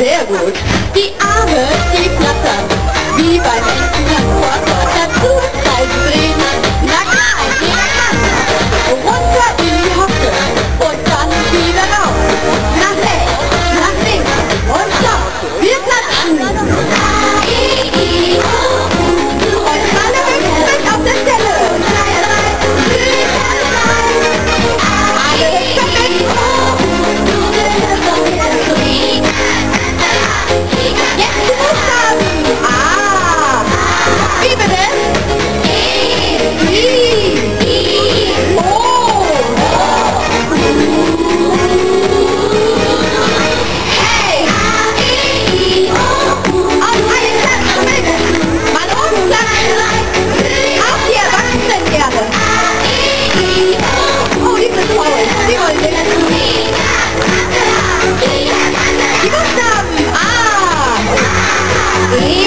Sehr gut. Die Arme, die flattern, wie beim echten Aquaton. Believe